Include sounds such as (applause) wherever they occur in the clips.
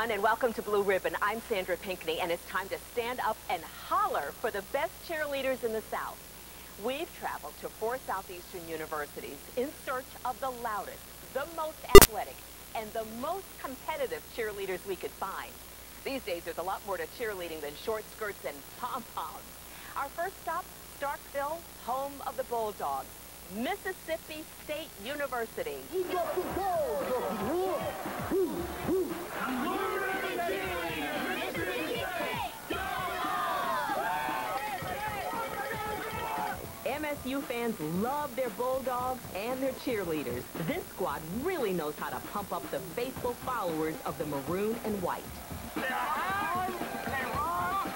everyone, and welcome to Blue Ribbon. I'm Sandra Pinkney, and it's time to stand up and holler for the best cheerleaders in the South. We've traveled to four southeastern universities in search of the loudest, the most athletic, and the most competitive cheerleaders we could find. These days, there's a lot more to cheerleading than short skirts and pom-poms. Our first stop, Starkville, home of the Bulldogs, Mississippi State University. MSU fans love their Bulldogs and their cheerleaders. This squad really knows how to pump up the faithful followers of the maroon and white.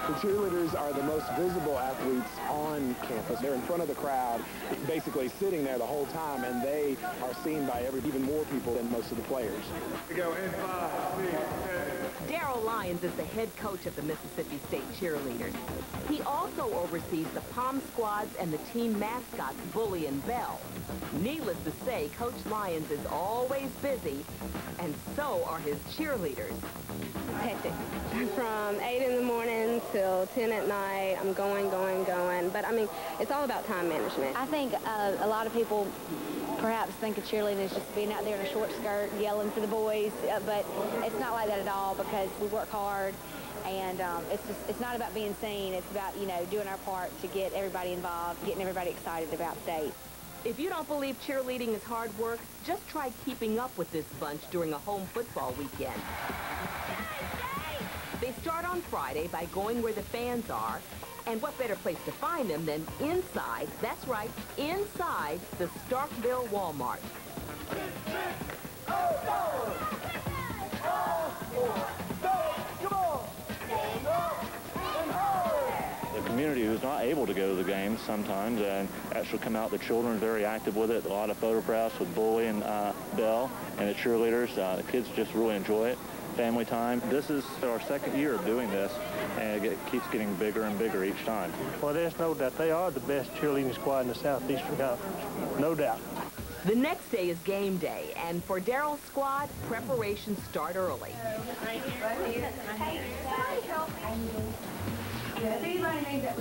The cheerleaders are the most visible athletes on campus. They're in front of the crowd, basically sitting there the whole time, and they are seen by every, even more people than most of the players. We go in five, six, seven. Daryl Lyons is the head coach of the Mississippi State Cheerleaders. He also oversees the pom squads and the team mascots Bully and Bell. Needless to say, Coach Lyons is always busy, and so are his cheerleaders. hectic. From 8 in the morning till 10 at night, I'm going, going, going. But, I mean, it's all about time management. I think uh, a lot of people perhaps think of cheerleading as just being out there in a short skirt yelling for the boys, uh, but it's not like that at all because we work hard and um, it's just it's not about being seen. It's about you know doing our part to get everybody involved, getting everybody excited about state. If you don't believe cheerleading is hard work, just try keeping up with this bunch during a home football weekend. They start on Friday by going where the fans are, and what better place to find them than inside, that's right, inside the Starkville Walmart. the community who's not able to go to the games sometimes and actually come out. The children are very active with it. A lot of photographs with Bully and uh, Bell and the cheerleaders. Uh, the kids just really enjoy it. Family time. This is our second year of doing this, and it keeps getting bigger and bigger each time. Well, there's no doubt they are the best cheerleading squad in the Southeastern Conference. No doubt. The next day is game day, and for Daryl's squad, preparations start early.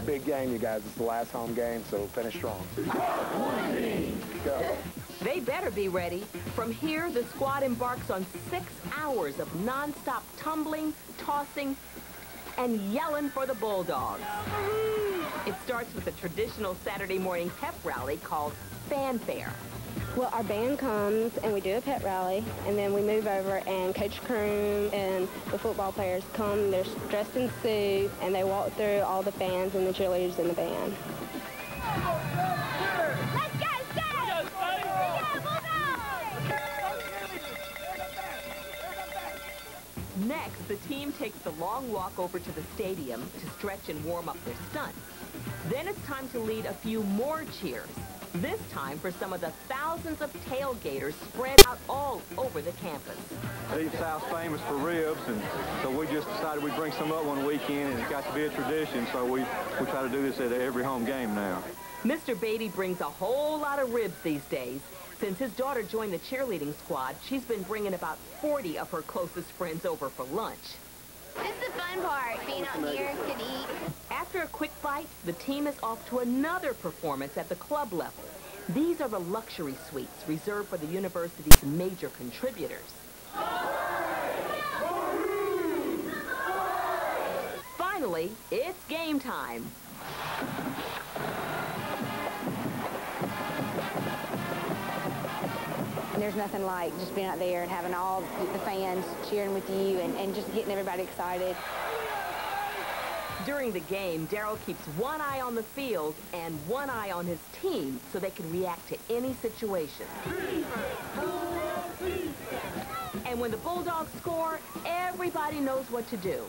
Big game, you guys. It's the last home game, so finish strong. Go. They better be ready. From here, the squad embarks on six hours of nonstop tumbling, tossing, and yelling for the Bulldogs. It starts with a traditional Saturday morning pep rally called Fanfare. Well, our band comes and we do a pet rally, and then we move over and Coach Croom and the football players come. They're dressed in suits, and they walk through all the fans and the cheerleaders in the band. Next, the team takes the long walk over to the stadium to stretch and warm up their stunts. Then it's time to lead a few more cheers. This time for some of the thousands of tailgaters spread out all over the campus. Deep South's famous for ribs, and so we just decided we'd bring some up one weekend, and it's got to be a tradition, so we, we try to do this at every home game now. Mr. Beatty brings a whole lot of ribs these days. Since his daughter joined the cheerleading squad, she's been bringing about 40 of her closest friends over for lunch. This is the fun part, being out here, to eat. After a quick bite, the team is off to another performance at the club level. These are the luxury suites reserved for the university's major contributors. Finally, it's game time. There's nothing like just being out there and having all the fans cheering with you and, and just getting everybody excited. During the game, Daryl keeps one eye on the field and one eye on his team so they can react to any situation. And when the Bulldogs score, everybody knows what to do.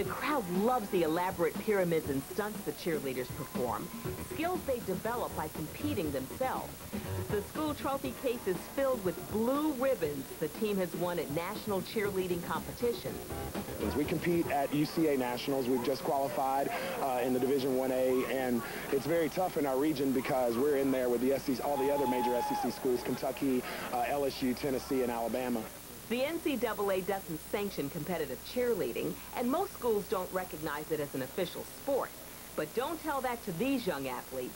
The crowd loves the elaborate pyramids and stunts the cheerleaders perform, skills they develop by competing themselves. The school trophy case is filled with blue ribbons the team has won at national cheerleading competitions. As we compete at UCA Nationals, we've just qualified uh, in the Division 1A, and and it's very tough in our region because we're in there with the SEC, all the other major SEC schools, Kentucky, uh, LSU, Tennessee, and Alabama. The NCAA doesn't sanction competitive cheerleading, and most schools don't recognize it as an official sport. But don't tell that to these young athletes.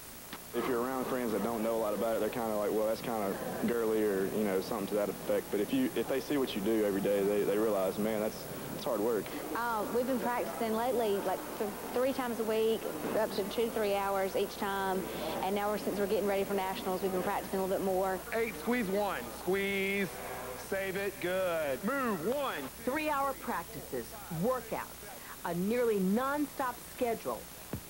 If you're around friends that don't know a lot about it, they're kind of like, well, that's kind of girly or, you know, something to that effect. But if you if they see what you do every day, they, they realize, man, that's it's hard work. Uh, we've been practicing lately, like th three times a week, up to two, three hours each time. And now we're, since we're getting ready for nationals, we've been practicing a little bit more. Eight, squeeze one. Squeeze. Save it. Good. Move. One. Three-hour practices, workouts, a nearly non-stop schedule.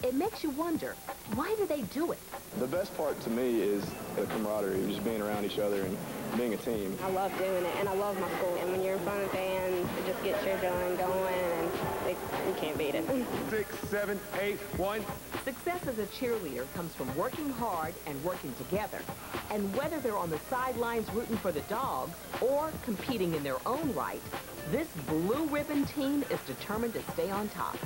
It makes you wonder, why do they do it? The best part to me is the camaraderie, just being around each other and being a team. I love doing it, and I love my school. And when you're in front of fans, it just gets your adrenaline going, and it, you can't beat it. (laughs) Six, seven, eight, one. Success as a cheerleader comes from working hard and working together. And whether they're on the sidelines rooting for the dogs or competing in their own right, this blue ribbon team is determined to stay on top.